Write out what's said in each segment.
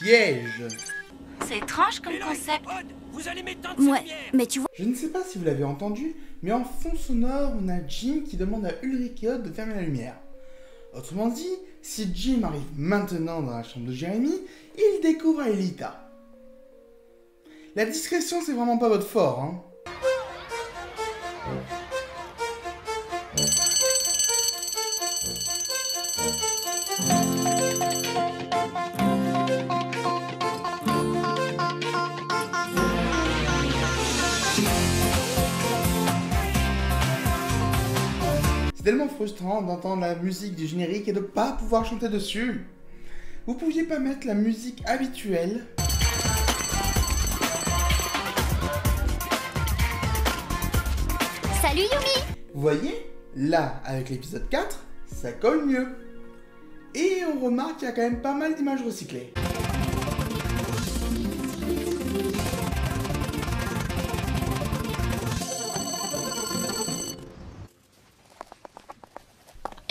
piège. C'est étrange comme concept. Vous allez m'éteindre Ouais, mais tu vois, Je ne sais pas si vous l'avez entendu, mais en fond sonore, on a Jim qui demande à Ulrich et Odd de fermer la lumière. Autrement dit, si Jim arrive maintenant dans la chambre de Jérémy, il découvre Aelita. La discrétion, c'est vraiment pas votre fort, hein. C'est tellement frustrant d'entendre la musique du générique et de pas pouvoir chanter dessus. Vous pouviez pas mettre la musique habituelle salut Yumi Vous voyez, là, avec l'épisode 4, ça colle mieux. Et on remarque qu'il y a quand même pas mal d'images recyclées.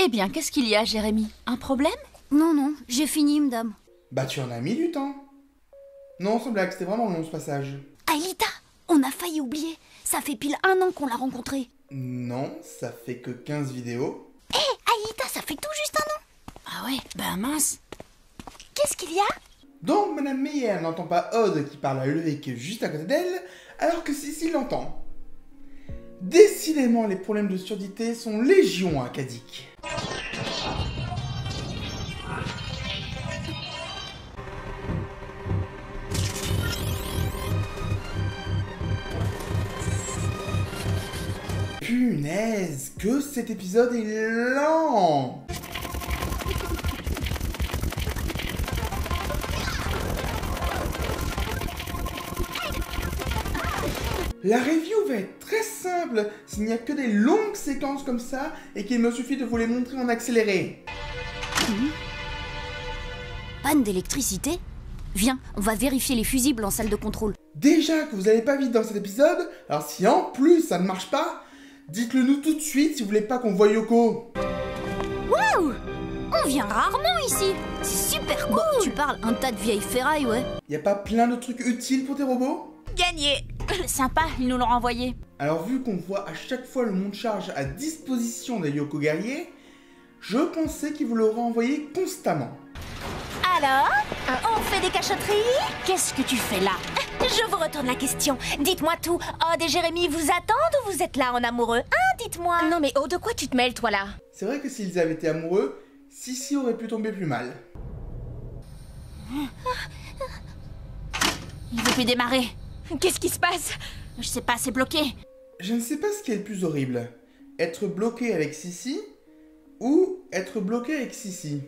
Eh bien, qu'est-ce qu'il y a, Jérémy? Un problème? Non, non, j'ai fini, madame. Bah tu en as mis du temps. Non, sans blague, c'était vraiment long ce passage. Aelita, on a failli oublier. Ça fait pile un an qu'on l'a rencontrée. Non, ça fait que 15 vidéos. Hé, Aelita, ça fait tout juste un an. Ah ouais, ben mince. Qu'est-ce qu'il y a? Donc Madame Meyer n'entend pas Odd qui parle à Ulrich juste à côté d'elle, alors que Sissi l'entend. Décidément, les problèmes de surdité sont légion à Kadik. Punaise, que cet épisode est lent. La review très simple s'il n'y a que des longues séquences comme ça et qu'il me suffit de vous les montrer en accéléré. Panne d'électricité? Viens, on va vérifier les fusibles en salle de contrôle. Déjà que vous allez pas vite dans cet épisode, alors si en plus ça ne marche pas, dites-le nous tout de suite si vous voulez pas qu'on voie Yoko. Waouh On vient rarement ici. C'est super cool. tu parles un tas de vieilles ferrailles, ouais. Y a pas plein de trucs utiles pour tes robots? Gagné Sympa, ils nous l'ont renvoyé. Alors vu qu'on voit à chaque fois le monte-charge à disposition des Yoko guerriers, je pensais qu'ils vous l'auraient envoyé constamment. Alors On fait des cachotteries Qu'est-ce que tu fais là? Je vous retourne la question. Dites-moi tout. Odd et Jérémy vous attendent ou vous êtes là en amoureux? Hein, dites-moi Non mais oh, de quoi tu te mêles toi là? C'est vrai que s'ils avaient été amoureux, Sissi aurait pu tomber plus mal. Il veut plus démarrer. Qu'est-ce qui se passe? Je sais pas, c'est bloqué. Je ne sais pas ce qui est le plus horrible. Être bloqué avec Sissi ou être bloqué avec Sissi.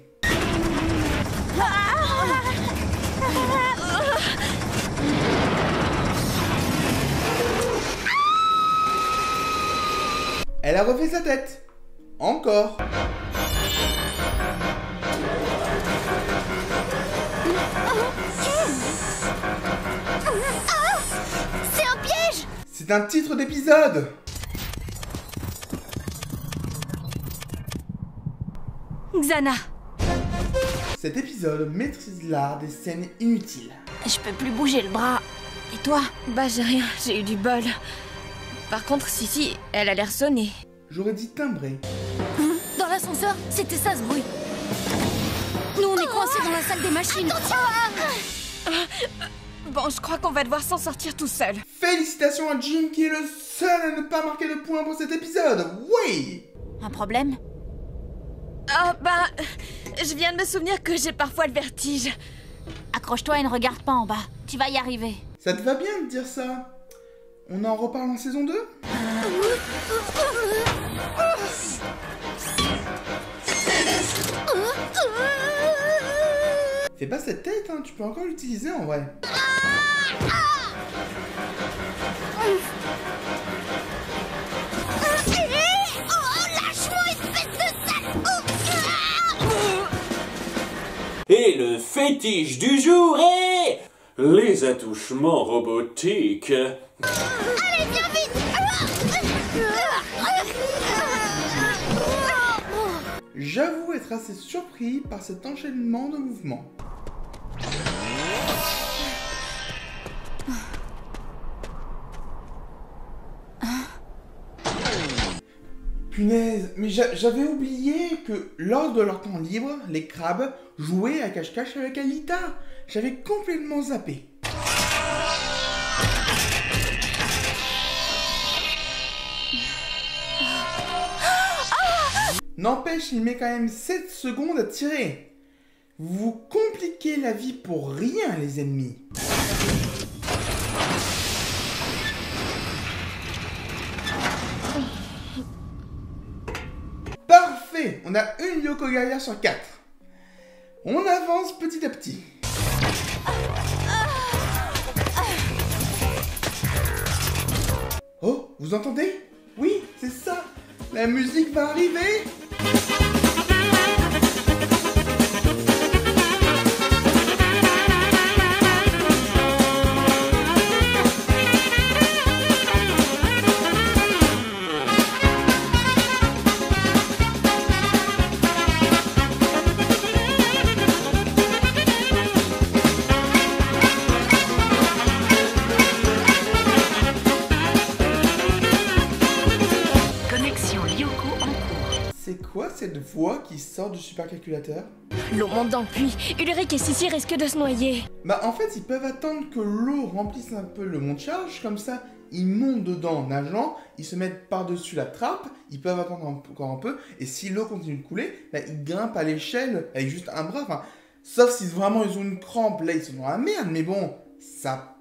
Elle a refait sa tête. Encore. C'est un titre d'épisode. Xana Cet épisode maîtrise l'art des scènes inutiles. Je peux plus bouger le bras. Et toi? Bah j'ai rien, j'ai eu du bol. Par contre, Sissi, elle a l'air sonnée. J'aurais dit timbré. Dans l'ascenseur, c'était ça ce bruit. Nous, on est coincés dans la salle des machines. Bon, je crois qu'on va devoir s'en sortir tout seul. Félicitations à Jim qui est le seul à ne pas marquer de points pour cet épisode. Oui Un problème? Oh bah, je viens de me souvenir que j'ai parfois le vertige. Accroche-toi et ne regarde pas en bas. Tu vas y arriver. Ça te va bien de dire ça? On en reparle en saison 2 Fais pas cette tête, hein, tu peux encore l'utiliser en vrai. Et le fétiche du jour est... Les attouchements robotiques. J'avoue être assez surpris par cet enchaînement de mouvements. Punaise, mais j'avais oublié que lors de leur temps libre, les crabes jouaient à cache-cache avec Alita. J'avais complètement zappé. N'empêche, il met quand même 7 secondes à tirer. Vous compliquez la vie pour rien, les ennemis. Parfait On a une Yoko guerrière sur 4. On avance petit à petit. Oh, vous entendez? Oui, c'est ça La musique va arriver cette voix qui sort du supercalculateur. L'eau monte dans le puits. Ulrich et Sissi risquent de se noyer. Bah en fait ils peuvent attendre que l'eau remplisse un peu le mont de charge, comme ça ils montent dedans en nageant, ils se mettent par-dessus la trappe, ils peuvent attendre encore un peu, et si l'eau continue de couler, bah, ils grimpent à l'échelle avec juste un bras, enfin, sauf si vraiment ils ont une crampe, là ils sont dans la merde, mais bon, ça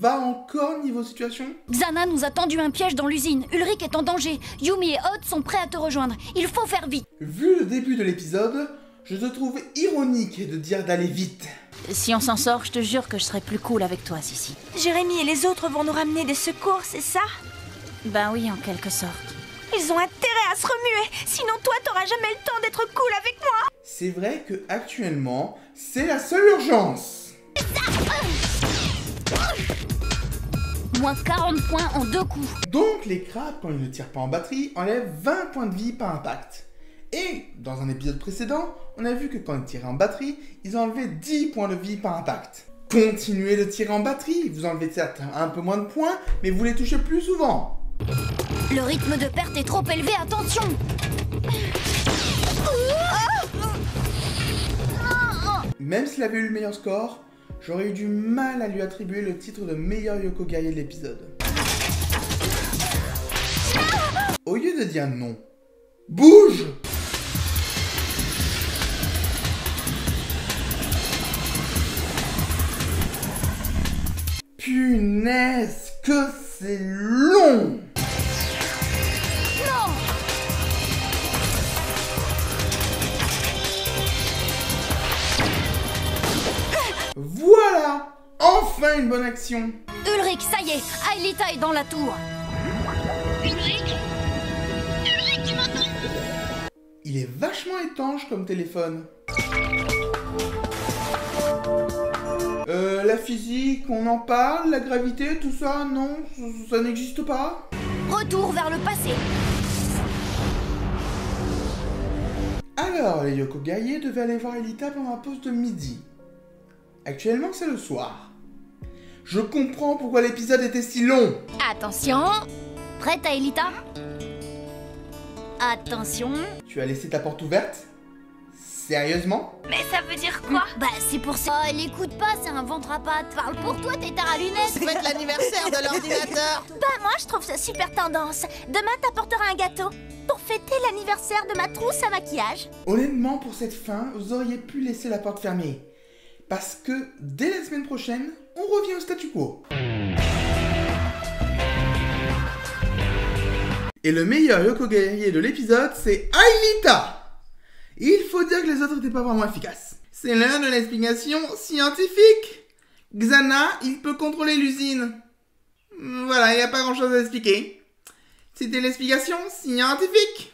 va encore niveau situation? Xana nous a tendu un piège dans l'usine. Ulrich est en danger. Yumi et Odd sont prêts à te rejoindre. Il faut faire vite. Vu le début de l'épisode, je te trouve ironique de dire d'aller vite. Si on s'en sort, je te jure que je serai plus cool avec toi, Sissi. Jérémy et les autres vont nous ramener des secours, c'est ça? Ben oui, en quelque sorte. Ils ont intérêt à se remuer, sinon toi t'auras jamais le temps d'être cool avec moi C'est vrai que actuellement, c'est la seule urgence. Moins 40 points en deux coups. Donc les crabes, quand ils ne tirent pas en batterie, enlèvent 20 points de vie par impact. Et dans un épisode précédent, on a vu que quand ils tiraient en batterie, ils enlevaient 10 points de vie par impact. Continuez de tirer en batterie, vous enlevez certes un peu moins de points, mais vous les touchez plus souvent. Le rythme de perte est trop élevé, attention Même s'il avait eu le meilleur score, j'aurais eu du mal à lui attribuer le titre de meilleur Yoko guerrier de l'épisode. Au lieu de dire non, bouge Punaise, que c'est long Enfin une bonne action Ulrich, ça y est Aelita est dans la tour Il est vachement étanche comme téléphone. Euh, la physique, on en parle, la gravité, tout ça, non, ça, ça n'existe pas Retour vers le passé Alors, les Yoko guerriers devaient aller voir Elita pendant la pause de midi. Actuellement, c'est le soir. Je comprends pourquoi l'épisode était si long. Attention Prête Aelita Attention Tu as laissé ta porte ouverte? Sérieusement? Mais ça veut dire quoi? Bah c'est pour ça... Oh, elle écoute pas, ça inventera pas. Parle pour toi, t'es à lunettes Faites l'anniversaire de l'ordinateur Bah moi je trouve ça super tendance. Demain t'apporteras un gâteau pour fêter l'anniversaire de ma trousse à maquillage. Honnêtement, pour cette fin, vous auriez pu laisser la porte fermée. Parce que dès la semaine prochaine, on revient au statu quo. Et le meilleur Yoko guerrier de l'épisode, c'est Ailita Il faut dire que les autres n'étaient pas vraiment efficaces. C'est l'heure de l'explication scientifique Xana, il peut contrôler l'usine. Voilà, il n'y a pas grand chose à expliquer. C'était l'explication scientifique